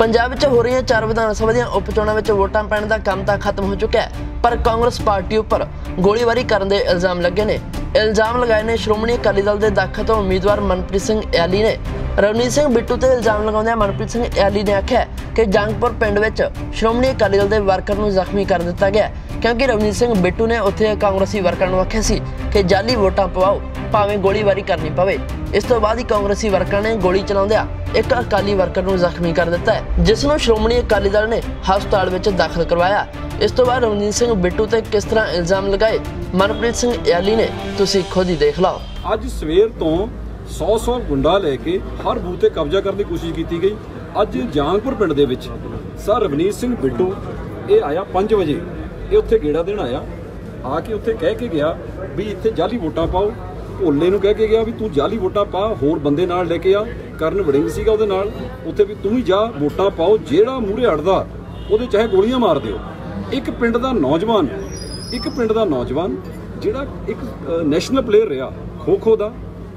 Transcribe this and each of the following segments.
ਪੰਜਾਬ ਵਿੱਚ ਹੋ ਰਹੀਆਂ ਚਾਰ ਵਿਧਾਨ ਸਭਾ ਦੀਆਂ ਉਪ ਚੋਣਾਂ ਵਿੱਚ ਵੋਟਾਂ ਪੈਣ ਦਾ ਕੰਮ ਤਾਂ ਖਤਮ ਹੋ ਚੁੱਕਿਆ ਹੈ, ਪਰ ਕਾਂਗਰਸ ਪਾਰਟੀ ਉੱਪਰ ਗੋਲੀਬਾਰੀ ਕਰਨ ਦੇ ਇਲਜ਼ਾਮ ਲੱਗੇ ਨੇ। ਇਲਜ਼ਾਮ ਲਗਾਏ ਨੇ ਸ਼੍ਰੋਮਣੀ ਅਕਾਲੀ ਦਲ ਦੇ ਦਾਖਲ ਤੋਂ ਉਮੀਦਵਾਰ ਮਨਪ੍ਰੀਤ ਸਿੰਘ ਐਲੀ ਨੇ। ਰਵਨੀਤ ਸਿੰਘ ਬਿੱਟੂ ਤੇ ਇਲਜ਼ਾਮ ਲਗਾਉਂਦਿਆਂ ਮਨਪ੍ਰੀਤ ਸਿੰਘ ਐਲੀ ਨੇ ਆਖਿਆ ਕਿ ਜੰਗਪੁਰ ਪਿੰਡ ਵਿੱਚ ਸ਼੍ਰੋਮਣੀ ਅਕਾਲੀ ਦਲ ਦੇ ਵਰਕਰ ਨੂੰ ਜ਼ਖਮੀ ਕਰ ਦਿੱਤਾ ਗਿਆ ਕਿਉਂਕਿ ਰਵਨੀਤ ਸਿੰਘ ਬਿੱਟੂ ਨੇ ਉੱਥੇ ਕਾਂਗਰਸੀ ਵਰਕਰਾਂ ਨੂੰ ਆਖਿਆ ਸੀ ਕਿ ਜਾਲੀ ਵੋਟਾਂ ਪਵਾਓ, ਭਾਵੇਂ ਗੋਲੀਬਾਰੀ ਕਰਨੀ ਪਵੇ। ਇਸ ਤੋਂ ਬਾਅਦ ਹੀ ਕਾਂਗਰਸੀ ਵਰਕਰਾਂ ਨੇ ਗੋਲੀ ਚਲਾਉਂਦਿਆਂ ਇੱਕ ਅਕਾਲੀ ਵਰਕਰ ਨੂੰ ਜ਼ਖਮੀ ਕਰ ਦਿੱਤਾ ਹੈ, ਜਿਸ ਨੂੰ ਸ਼੍ਰੋਮਣੀ ਅਕਾਲੀ ਦਲ ਨੇ ਹਸਪਤਾਲ ਵਿੱਚ ਦਾਖਲ ਕਰਵਾਇਆ ਇਸ ਤੋਂ ਬਾਅਦ ਰਵਨੀਤ ਸਿੰਘ ਬਿੱਟੂ ਤੇ ਕਿਸ ਤਰ੍ਹਾਂ ਇਲਜ਼ਾਮ ਲਗਾਏ? ਮਨਪ੍ਰੀਤ ਸਿੰਘ ਯਾਲੀ ਨੇ, ਤੁਸੀਂ ਖੁਦ ਹੀ ਦੇਖ ਲਓ। ਅੱਜ ਸਵੇਰ ਤੋਂ 100-100 ਗੁੰਡਾ ਲੈ ਕੇ ਹਰ ਬੂਥ ਤੇ ਕਬਜ਼ਾ ਕਰਨ ਦੀ ਕੋਸ਼ਿਸ਼ ਕੀਤੀ ਗਈ। ਅੱਜ ਜਾਨਪੁਰ ਪਿੰਡ ਦੇ ਵਿੱਚ ਸਰ ਰਵਨੀਤ ਸਿੰਘ ਬਿੱਟੂ, ਇਹ ਆਇਆ 5 ਵਜੇ। ਇਹ ਉੱਥੇ ਗੇੜਾ ਦੇਣ ਆਇਆ। ਆ ਕੇ ਉੱਥੇ ਕਹਿ ਕੇ ਗਿਆ ਵੀ ਇੱਥੇ ਜਾਲੀ ਵੋਟਾਂ ਪਾਓ। ਭੋਲੇ ਨੂੰ ਕਹਿ ਕੇ ਗਿਆ ਵੀ ਤੂੰ ਜਾਲੀ ਵੋਟਾਂ ਪਾ, ਹੋਰ ਬੰਦੇ ਨਾਲ ਲੈ ਕੇ ਆ। ਕਰਨ ਵੜਿੰਗ ਸੀਗਾ ਉਹਦੇ ਨਾਲ। ਉੱਥੇ ਵੀ ਤੂੰ ਹੀ ਜਾ, ਵੋਟਾਂ ਪਾਓ, ਜਿਹੜਾ ਮੂਹਰੇ ਅੜਦਾ, ਉਹਦੇ ਚਾਹੇ ਗੋਲੀਆਂ ਮਾਰ ਦਿਓ। ਇੱਕ ਪਿੰਡ ਦਾ ਨੌਜਵਾਨ, ਇੱਕ ਪਿੰਡ ਦਾ ਨੌਜਵਾਨ, ਜਿਹੜਾ ਇੱਕ ਨੈਸ਼ਨਲ ਪਲੇਅਰ ਰਿਹਾ ਖੋ ਖੋ ਦਾ,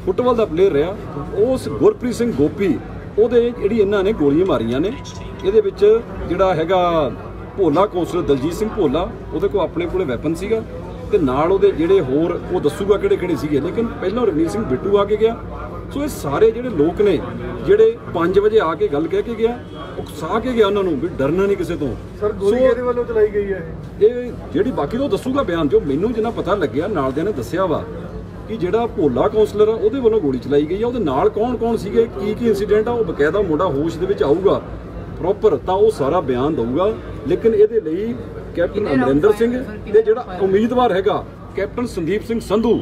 ਫੁੱਟਬਾਲ ਦਾ ਪਲੇਅਰ ਰਿਹਾ, ਉਸ ਗੁਰਪ੍ਰੀਤ ਸਿੰਘ ਗੋਪੀ, ਉਹਦੇ ਜਿਹੜੀ ਇਹਨਾਂ ਨੇ ਗੋਲੀਆਂ ਮਾਰੀਆਂ ਨੇ, ਇਹਦੇ ਵਿੱਚ ਜਿਹੜਾ ਹੈਗਾ ਭੋਲਾ ਕੌਂਸਲਰ ਦਲਜੀਤ ਸਿੰਘ ਭੋਲਾ, ਉਹਦੇ ਕੋਲ ਆਪਣੇ ਕੋਲੇ ਵੈਪਨ ਸੀਗਾ। ਤੇ ਨਾਲ ਉਹਦੇ ਜਿਹੜੇ ਹੋਰ ਉਹ ਦੱਸੂਗਾ ਕਿਹੜੇ ਕਿਹੜੇ ਸੀਗੇ। ਲੇਕਿਨ ਪਹਿਲਾਂ ਰਵਨੀਤ ਸਿੰਘ ਬਿੱਟੂ ਆ ਕੇ ਗਿਆ। ਸੋ ਇਹ ਸਾਰੇ ਜਿਹੜੇ ਲੋਕ ਨੇ ਜਿਹੜੇ 5 ਵਜੇ ਆ ਕੇ ਗੱਲ ਕਹਿ ਕੇ ਗਿਆ ਉਕਸਾ ਕੇ ਗਿਆ ਉਹਨਾਂ ਨੂੰ ਵੀ ਡਰਨਾ ਨਹੀਂ ਕਿਸੇ ਤੋਂ। ਸਰ ਗੋਲੀ ਸੋ ਇਹਦੇ ਵੱਲੋਂ ਚਲਾਈ ਗਈ ਹੈ ਇਹ? ਇਹ ਜਿਹੜੀ ਬਾਕੀ ਤੋਂ ਦੱਸੂਗਾ ਬਿਆਨ ਜੋ ਮੈਨੂੰ ਜਿੰਨਾ ਪਤਾ ਲੱਗਿਆ ਨਾਲ ਦੇ ਨੇ ਦੱਸਿਆ ਵਾ ਕਿ ਜਿਹੜਾ ਭੋਲਾ ਕਾਉਂਸਲਰ ਆ ਉਹਦੇ ਵੱਲੋਂ ਗੋਲੀ ਚਲਾਈ ਗਈ ਆ। ਉਹਦੇ ਨਾਲ ਕੌਣ-ਕੌਣ ਸੀਗੇ ਕੀ ਕੀ ਇਨਸੀਡੈਂਟ ਆ ਉਹ ਬਕਾਇਦਾ ਮੁੰਡਾ ਹੋਸ਼ ਦੇ ਵਿੱਚ ਆਊਗਾ। ਪ੍ਰੋਪਰ ਤਾਂ ਉਹ ਸਾਰਾ ਬਿਆਨ ਦਊਗਾ। ਲੇਕਿਨ ਇਹਦੇ ਲਈ ਕੈਪਟਨ ਅਮਰਿੰਦਰ ਸਿੰਘ ਤੇ ਜਿਹੜਾ ਉਮੀਦਵਾਰ ਹੈਗਾ ਕੈਪਟਨ ਸੰਦੀਪ ਸਿੰਘ ਸੰਧੂ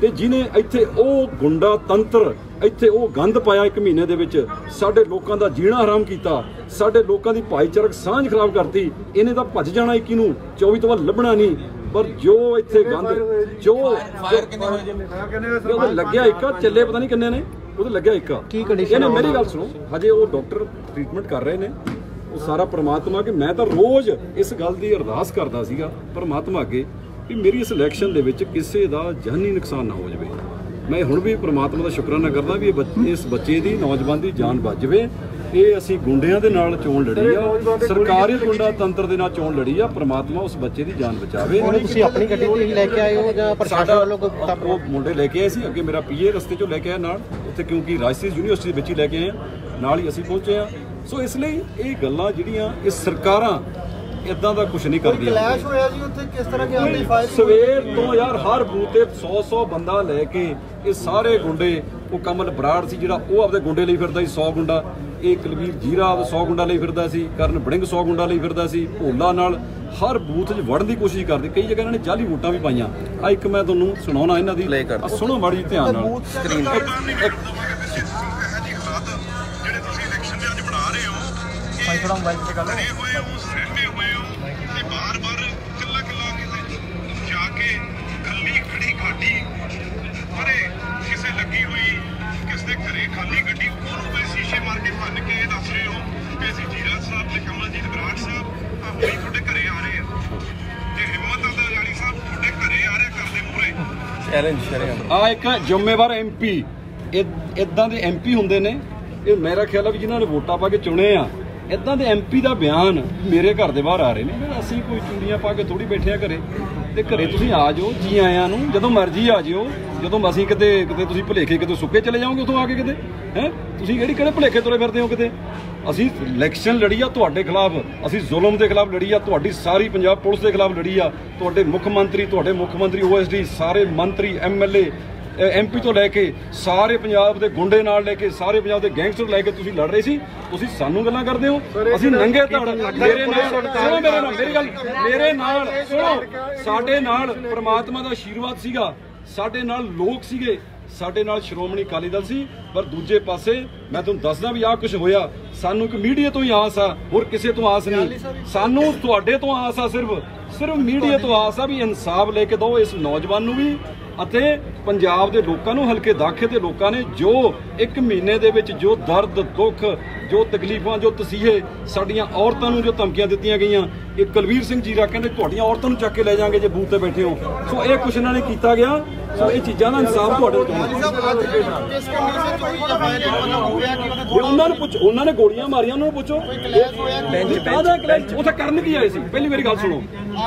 ਤੇ ਜਿਨੇ ਇੱਥੇ ਉਹ ਗੁੰਡਾ ਤੰਤਰ ਇੱਥੇ ਉਹ ਗੰਦ ਪਾਇਆ ਇੱਕ ਮਹੀਨੇ ਦੇ ਵਿੱਚ ਸਾਡੇ ਲੋਕਾਂ ਦਾ ਜੀਣਾ ਹਰਾਮ ਕੀਤਾ ਸਾਡੇ ਲੋਕਾਂ ਦੀ ਭਾਈਚਾਰਕ ਸਾਂਝ ਖਰਾਬ ਕਰਤੀ ਇਹਨੇ ਤਾਂ ਭੱਜ ਜਾਣਾ 21 ਨੂੰ 24 ਤੋਂ ਬਾਅਦ ਲੱਭਣਾ ਨਹੀਂ। ਪਰ ਜੋ ਇੱਥੇ ਗੰਦ ਜੋ। ਲੱਗਿਆ ਇੱਕ ਚੱਲੇ ਪਤਾ ਨਹੀਂ ਕਿੰਨੇ ਨੇ। ਉਹਦੇ ਲੱਗਿਆ ਇੱਕ ਕੀ ਕੰਡੀਸ਼ਨ ਇਹਨੇ ਮੇਰੀ ਗੱਲ ਸੁਣੋ ਹਜੇ ਉਹ ਡਾਕਟਰ ਟ੍ਰੀਟਮੈਂਟ ਕਰ ਰਹੇ ਨੇ। ਉਹ ਸਾਰਾ ਪ੍ਰਮਾਤਮਾ ਕਿ ਮੈਂ ਤਾਂ ਰੋਜ਼ ਇਸ ਗੱਲ ਦੀ ਅਰਦਾਸ ਕਰਦਾ ਸੀਗਾ ਪ੍ਰਮਾਤਮਾ ਅੱਗੇ ਵੀ ਮੇਰੀ ਇਸ ਇਲੈਕਸ਼ਨ ਦੇ ਵਿੱਚ ਕਿਸੇ ਦਾ ਜਾਨੀ ਨੁਕਸਾਨ ਨਾ ਹੋ ਜਾਵੇ। ਮੈਂ ਹੁਣ ਵੀ ਪ੍ਰਮਾਤਮਾ ਦਾ ਸ਼ੁਕਰਾਨਾ ਕਰਦਾ ਵੀ ਇਹ ਬੱਚੇ ਇਸ ਬੱਚੇ ਦੀ ਨੌਜਵਾਨ ਦੀ ਜਾਨ ਬਚ ਜਾਵੇ। ਇਹ ਅਸੀਂ ਗੁੰਡਿਆਂ ਦੇ ਨਾਲ ਚੋਣ ਲੜੀ ਆ ਸਰਕਾਰੀ ਗੁੰਡਾ ਤੰਤਰ ਦੇ ਨਾਲ ਚੋਣ ਲੜੀ ਆ ਪ੍ਰਮਾਤਮਾ ਉਸ ਬੱਚੇ ਦੀ ਜਾਨ ਬਚਾਵੇ। ਤੁਸੀਂ ਆਪਣੀ ਗੱਡੀ ਤੇ ਹੀ ਲੈ ਕੇ ਆਏ ਹੋ ਜਾਂ ਪ੍ਰਸ਼ਾਸਨ ਵੱਲੋਂ ਕੋਈ ਉਹ ਉਹ ਮੁੰਡੇ ਲੈ ਕੇ ਆਏ ਸੀ ਅੱਗੇ ਮੇਰਾ ਪੀਏ ਰਸਤੇ ਚੋਂ ਲੈ ਕੇ ਆਇਆ ਨਾਲ ਉੱਥੇ ਕਿਉਂਕਿ ਰਾਜਸਥਾਨ ਯੂਨੀਵਰਸਿਟੀ ਦੇ ਵਿੱਚ ਹੀ ਲੈ ਕੇ ਆਏ ਆ ਨਾਲ ਹੀ ਅਸੀਂ ਪਹੁੰਚੇ ਆ। ਸੋ ਇਸ ਲਈ ਇਹ ਗੱਲਾਂ ਜਿਹੜੀਆਂ ਇਹ ਸਰਕਾਰਾਂ ਇਦਾਂ ਦਾ ਕੁਝ ਨਹੀਂ ਕਰਦੀਆਂ। ਕਲੈਸ਼ ਹੋਇਆ ਜੀ ਉੱਥੇ? ਕਿਸ ਤਰ੍ਹਾਂ ਕੀ ਆਂਦੀ ਫਾਇਰ ਸਵੇਰ ਤੋਂ ਯਾਰ ਹਰ ਬੂਥ ਤੇ 100 100 ਬੰਦਾ ਲੈ ਕੇ ਇਹ ਸਾਰੇ ਗੁੰਡੇ ਉਹ ਕਮਲ ਬਰਾੜ ਸੀ ਜਿਹੜਾ ਉਹ ਆਪਦੇ ਗੁੰਡੇ ਲਈ ਫਿਰਦਾ ਸੀ 100 ਗੁੰਡਾ। ਇਹ ਕੁਲਵੀਰ ਜੀਰਾ ਆਪਦਾ 100 ਗੁੰਡਾ ਲਈ ਫਿਰਦਾ ਸੀ ਕਰਨ ਬੜਿੰਗ 100 ਗੁੰਡਾ ਲਈ ਫਿਰਦਾ ਸੀ ਭੋਲਾ ਨਾਲ ਹਰ ਬੂਥ 'ਚ ਵੜਨ ਦੀ ਕੋਸ਼ਿਸ਼ ਕਰਦੇ। ਕਈ ਜਗ੍ਹਾ ਇਹਨਾਂ ਨੇ ਜਾਲੀ ਵੋਟਾਂ ਵੀ ਪਾਈਆਂ। ਆ ਇੱਕ ਮੈਂ ਤੁਹਾਨੂੰ ਸੁਣਾਉਣਾ ਇਹਨਾਂ ਦੀ। ਸੁਣੋ ਮਾੜੀ ਧਿਆਨ ਨਾਲ। ਸਕਰੀਨ ਜਿਹੜੇ ਤੁਸੀਂ ਇਲੈਕਸ਼ਨ ਦੇ ਅੱਜ ਬਣਾ ਰਹੇ ਹੋ ਭਾਈ ਥੋੜਾ ਮੋਬਾਈਲ ਤੇ ਗੱਲ ਹੋਏ ਹੋ ਸਹਿਮੇ ਹੋਏ ਹੋ ਤੇ ਬਾਰ-ਬਾਰ ਕੱਲਾ ਕੱਲਾ ਕਿਤੇ ਜਾ ਕੇ ਖੱਲੀ ਖੜੀ ਗਾਡੀ ਪਰੇ ਕਿਸੇ ਲੱਗੀ ਹੋਈ ਕਿਸ ਦੇ ਘਰੇ ਖਾਲੀ ਗੱਡੀ ਉਹਨੂੰ ਕੋਈ ਸ਼ੀਸ਼ੇ ਮਾਰ ਕੇ ਭੰਨ ਕੇ ਦੱਸ ਰਹੇ ਹੋ ਕਿ ਅਸੀਂ ਜੀਰਾ ਸਾਹਿਬ ਤੇ ਕਮਲਜੀਤ ਬਰਾੜ ਸਾਹਿਬ ਆ ਹੁਣੀ ਤੁਹਾਡੇ ਘਰੇ ਆ ਰਹੇ ਆ। ਤੇ ਹਿੰਮਤ ਦਾ ਜਾਨੀ ਸਾਹਿਬ ਤੁਹਾਡੇ ਘਰੇ ਆ ਰਹੇ ਘਰ ਦੇ ਮੂਹਰੇ। ਆ। ਇੱਕ ਜ਼ਿੰਮੇਵਾਰ ਐਮਪੀ ਇਦਾਂ ਦੇ ਐਮਪੀ ਹੁੰਦੇ ਨੇ ਇਹ ਮੇਰਾ ਖਿਆਲ ਆ ਵੀ ਜਿਨ੍ਹਾਂ ਨੇ ਵੋਟਾਂ ਪਾ ਕੇ ਚੁਣੇ ਆ। ਇਦਾਂ ਦੇ ਐਮਪੀ ਦਾ ਬਿਆਨ ਮੇਰੇ ਘਰ ਦੇ ਬਾਹਰ ਆ ਰਹੇ ਨੇ ਵੀ ਅਸੀਂ ਕੋਈ ਚੁੰਡੀਆਂ ਪਾ ਕੇ ਥੋੜੀ ਬੈਠੇ ਆ ਘਰੇ, ਤੇ ਘਰੇ ਤੁਸੀਂ ਆ ਜਾਓ, ਜੀ ਆਇਆਂ ਨੂੰ, ਜਦੋਂ ਮਰਜ਼ੀ ਆ ਜਿਓ, ਜਦੋਂ ਅਸੀਂ ਕਿਤੇ ਕਿਤੇ ਤੁਸੀਂ ਭੁਲੇਖੇ ਕਿਤੇ ਸੁੱਕੇ ਚਲੇ ਜਾਓਗੇ ਉਦੋਂ ਆ ਕੇ ਕਿਤੇ, ਹੈ? ਤੁਸੀਂ ਕਿਹੜੀ, ਕਿਹੜੇ ਭੁਲੇਖੇ ਤੁਰੇ ਫਿਰਦੇ ਹੋ ਕਿਤੇ? ਅਸੀਂ ਇਲੈਕਸ਼ਨ ਲੜੀ ਆ ਤੁਹਾਡੇ ਖਿਲਾਫ, ਅਸੀਂ ਜ਼ੁਲਮ ਦੇ ਖਿਲਾਫ ਲੜੀ ਆ, ਤੁਹਾਡੀ ਸਾਰੀ ਪੰਜਾਬ ਪੁਲਿਸ ਦੇ ਖਿਲਾਫ ਲੜੀ ਆ, ਤੁਹਾਡੇ ਮੁੱਖ ਮੰਤਰੀ, ਤੁਹਾਡੇ ਮੁੱਖ ਮੰਤਰੀ ਓਐਸਡੀ ਸਾਰੇ ਮੰਤਰੀ ਐਮਐਲਏ ਐਮਪੀ ਤੋਂ ਲੈ ਕੇ ਸਾਰੇ ਪੰਜਾਬ ਦੇ ਗੁੰਡੇ ਨਾਲ ਲੈ ਕੇ ਸਾਰੇ ਪੰਜਾਬ ਦੇ ਗੈਂਗਸਟਰ ਲੈ ਕੇ ਤੁਸੀਂ ਲੜ ਰਹੇ ਸੀ ਤੁਸੀਂ ਸਾਨੂੰ ਗੱਲਾਂ ਕਰਦੇ ਹੋ? ਅਸੀਂ ਨੰਗੇ ਧੜ ਮੇਰੇ ਨਾਲ ਸੁਣੋ ਮੇਰੇ ਨਾਲ ਮੇਰੀ ਗੱਲ ਮੇਰੇ ਨਾਲ ਸੁਣੋ ਸਾਡੇ ਨਾਲ ਪ੍ਰਮਾਤਮਾ ਦਾ ਆਸ਼ੀਰਵਾਦ ਸੀਗਾ ਸਾਡੇ ਨਾਲ ਲੋਕ ਸੀਗੇ ਸਾਡੇ ਨਾਲ ਸ਼੍ਰੋਮਣੀ ਅਕਾਲੀ ਦਲ ਸੀ ਪਰ ਦੂਜੇ ਪਾਸੇ ਮੈਂ ਤੁਹਾਨੂੰ ਦੱਸਦਾ ਵੀ ਆਹ ਕੁਝ ਹੋਇਆ ਸਾਨੂੰ ਇੱਕ ਮੀਡੀਆ ਤੋਂ ਹੀ ਆਸ ਆ ਹੋਰ ਕਿਸੇ ਤੋਂ ਆਸ ਨਹੀਂ। ਸਾਨੂੰ ਤੁਹਾਡੇ ਤੋਂ ਆਸ ਆ ਸਿਰਫ ਸਿਰਫ ਮੀਡੀਆ ਤੋਂ ਆਸ ਆ ਵੀ ਇਨਸਾਫ ਲੈ ਕੇ ਦਿਓ ਇਸ ਨੌਜਵਾਨ ਨੂੰ ਵੀ ਅਤੇ ਪੰਜਾਬ ਦੇ ਲੋਕਾਂ ਨੂੰ ਹਲਕੇ ਦਾਖੇ ਦੇ ਲੋਕਾਂ ਨੇ ਜੋ ਇੱਕ ਮਹੀਨੇ ਦੇ ਵਿੱਚ ਜੋ ਦਰਦ, ਦੁੱਖ, ਜੋ ਤਕਲੀਫਾਂ, ਜੋ ਤਸੀਹੇ ਸਾਡੀਆਂ ਔਰਤਾਂ ਨੂੰ ਜੋ ਧਮਕੀਆਂ ਦਿੱਤੀਆਂ ਗਈਆਂ, ਇਹ ਕੁਲਵੀਰ ਸਿੰਘ ਜੀਰਾ ਕਹਿੰਦੇ, ਤੁਹਾਡੀਆਂ ਔਰਤਾਂ ਨੂੰ ਚੱਕ ਕੇ ਲੈ ਜਾਾਂਗੇ ਜੇ ਬੂਥ ਤੇ ਬੈਠੇ ਹੋ। ਸੋ ਇਹ ਕੁਛ ਇਹਨਾਂ ਨੇ ਕੀਤਾ ਗਿਆ। ਸੋ ਇਹ ਚੀਜ਼ਾਂ ਦਾ ਇਨਸਾਫ ਤੁਹਾਡੇ ਤੋਂ ਸਾਹਿਬ ਅੱਜ ਇਸ ਕੰਡੀਸ਼ਨ ਚ ਕੋਈ ਫਾਇਰਿੰਗ ਮਤਲਬ ਹੋ। ਗਿਆ ਕਿ ਜੇ ਉਹਨਾਂ ਨੂੰ ਪੁੱਛ ਉਹਨਾਂ ਨੇ ਗੋਲੀਆਂ ਮਾਰੀਆਂ ਉਹਨਾਂ ਨੂੰ ਪੁੱਛੋ। ਬੈਂਚ ਬੈਂਚ ਕਲੈਸ਼ ਉੱਥੇ ਕਰਨ ਕੀ ਆਏ ਸੀ? ਪਹਿਲੀ ਮੇਰੀ ਗੱਲ ਸੁਣੋ।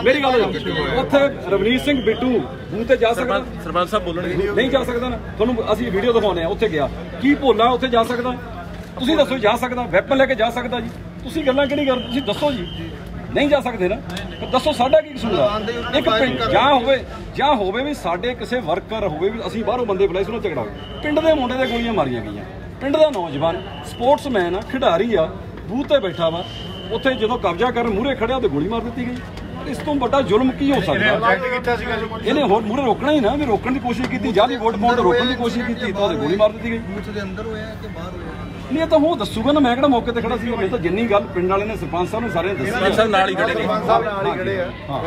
ਮੇਰੀ ਗੱਲ ਸੁਣੋ। ਉੱਥੇ ਰਵਨੀਤ ਸਿੰਘ ਬਿੱਟੂ ਬੂਥ ਤੇ ਜਾ ਸਕਦਾ ਸਰਪੰਚ ਸਾਹਿਬ ਬੋਲਣਗੇ। ਨਹੀਂ ਜਾ ਸਕਦਾ ਨਾ। ਤੁਹਾਨੂੰ ਅਸੀਂ ਵੀਡੀਓ ਦਿਖਾਉਨੇ ਆ ਉੱਥੇ ਗਿਆ। ਕੀ ਭੋਲਾ ਉੱਥੇ ਜਾ ਸਕਦਾ? ਤੁਸੀਂ ਦੱਸੋ ਜਾ ਸਕਦਾ? ਵੈਪਨ ਲੈ ਕੇ ਜਾ ਸਕਦਾ ਜੀ? ਤੁਸੀਂ ਗੱਲਾਂ ਕਿਹੜੀ ਕਰਦੇ ਤੁਸੀਂ ਦੱਸੋ ਜੀ। ਨਹੀਂ ਜਾ ਸਕਦੇ ਨਾ? ਦੱਸੋ ਸਾਡਾ ਕੀ ਕਸੂਰ ਆ? ਇੱਕ ਪਿੰਡ ਜਾਂ ਹੋਵੇ ਜਾਂ ਹੋਵੇ ਵੀ ਸਾਡੇ ਕਿਸੇ ਵਰਕਰ ਹੋਵੇ ਵੀ ਅਸੀਂ ਬਾਹਰੋਂ ਬੰਦੇ ਬੁਲਾਏ ਸੀ ਉਹਨਾਂ ਝਗੜਾ ਪਿੰਡ ਦੇ ਮੁੰਡੇ ਦੇ ਗੋਲੀਆਂ ਮਾਰੀਆਂ ਗਈਆਂ। ਪਿੰਡ ਦਾ ਨੌਜਵਾਨ ਸਪੋਰਟਸਮੈਨ ਆ ਖਿਡਾਰੀ ਆ ਬੂਥ ਤੇ ਬੈਠਾ ਵਾ। ਉੱਥੇ ਜਦੋਂ ਕਬਜ਼ਾ ਕਰਨ ਮੂਹਰੇ ਖੜਿਆ ਤੇ ਗੋਲੀ ਮਾਰ ਦਿੱਤੀ ਗਈ। ਇਸ ਤੋਂ ਵੱਡਾ ਜ਼ੁਲਮ ਕੀ ਹੋ ਸਕਦਾ? ਇਹਨੇ ਹੋਰ ਮੂਹਰੇ ਰੋਕਣਾ ਹੀ ਨਾ ਵੀ ਰੋਕਣ ਦੀ ਕੋਸ਼ਿਸ਼ ਕੀਤੀ ਜਾਲੀ ਵੋਟ ਪਾਉਣ ਰੋਕਣ ਦੀ ਕੋਸ਼ਿਸ਼ ਕੀਤੀ ਤਾਂ ਉਹਦੇ ਗੋਲੀ ਮਾਰ ਦਿੱਤੀ ਗਈ। ਬੂਥ ਦੇ ਅੰਦਰ ਹੋਇਆ ਕਿ ਬਾਹਰ ਹੋਇਆ? ਨਹੀਂ ਇਹ ਤਾਂ ਉਹ ਦੱਸੂਗਾ ਨਾ ਮੈਂ ਕਿਹੜਾ ਮੌਕੇ ਤੇ ਖੜਾ ਸੀ ਮੈਂ ਤਾਂ ਜਿੰਨੀ ਗੱਲ ਪਿੰਡ ਵਾਲੇ ਨੇ ਸਰਪੰਚ ਸਾਹਿਬ ਨੇ ਸਾਰਿਆਂ ਨੇ ਦੱਸੀ ਸਰਪੰਚ ਸਾਹਿਬ ਨਾਲ ਹੀ ਖੜੇ ਨੇ। ਸਾਹਿਬ ਨਾਲ ਹੀ ਖੜੇ ਆ। ਹਾਂ।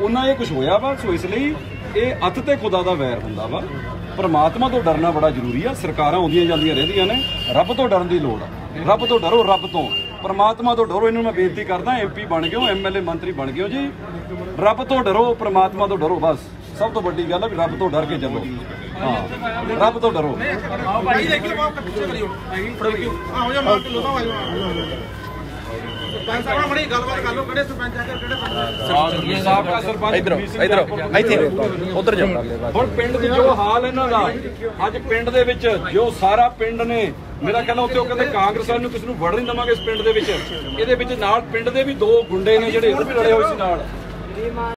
ਉਹਨਾਂ ਇਹ ਕੁਝ ਹੋਇਆ ਵਾ ਸੋ ਇਸ ਲਈ ਇਹ ਅੱਤ ਤੇ ਖੁਦਾ ਦਾ ਵੈਰ ਹੁੰਦਾ ਵਾ। ਪਰਮਾਤਮਾ ਤੋਂ ਡਰਨਾ ਬੜਾ ਜ਼ਰੂਰੀ ਆ ਸਰਕਾਰਾਂ ਆਉਂਦੀਆਂ ਜਾਂਦੀਆਂ ਰਹਿੰਦੀਆਂ ਨੇ ਰੱਬ ਤੋਂ ਡਰਨ ਦੀ ਲੋੜ ਆ। ਰੱਬ ਤੋਂ ਡਰੋ ਰੱਬ ਤੋਂ। ਪਰਮਾਤਮਾ ਤੋਂ ਡਰੋ ਇਹਨਾਂ ਮੈਂ ਬੇਨਤੀ ਕਰਦਾ ਐਮਪੀ ਬਣ ਹੋ ਐਮਐਲਏ ਮੰਤਰੀ ਬਣ ਗਏ ਹੋ ਜੀ। ਰੱਬ ਤੋਂ ਡਰੋ ਪਰਮਾਤਮਾ ਤੋਂ ਡਰੋ ਬਸ। ਸਭ ਤੋਂ ਵੱਡੀ ਗੱਲ ਆ ਵੀ ਰੱਬ ਤੋਂ ਡਰ ਕੇ ਚੱਲੋ। ਹਾਂ। ਰੱਬ ਤੋਂ ਡਰੋ। ਸਾਬਕਾ ਸਰਪੰਚ ਇਧਰੋਂ ਗੁਰਮੀਤ ਸਿੰਘ ਇਧਰੋਂ ਜਾਖੜ ਇੱਥੇ ਉਧਰ ਜਾਓ। ਹੁਣ ਪਿੰਡ 'ਚ ਜੋ ਹਾਲ ਇਹਨਾਂ ਦਾ ਅੱਜ ਪਿੰਡ ਦੇ ਵਿੱਚ ਜੋ ਸਾਰਾ ਪਿੰਡ ਨੇ ਮੇਰਾ ਕਹਿੰਦਾ ਉੱਥੇ ਉਹ ਕਹਿੰਦੇ ਕਾਂਗਰਸ ਵਾਲਿਆਂ ਨੂੰ ਕਿਸੇ ਨੂੰ ਵੜ ਨਹੀਂ ਦਵਾਂਗੇ ਇਸ ਪਿੰਡ ਦੇ ਵਿੱਚ। ਇਹਦੇ ਵਿੱਚ ਨਾਲ ਪਿੰਡ ਦੇ ਵੀ ਦੋ ਗੁੰਡੇ ਨੇ ਜਿਹੜੇ ਉਹ ਵੀ ਲੜੇ ਹੋਏ ਸੀ ਨਾਲ।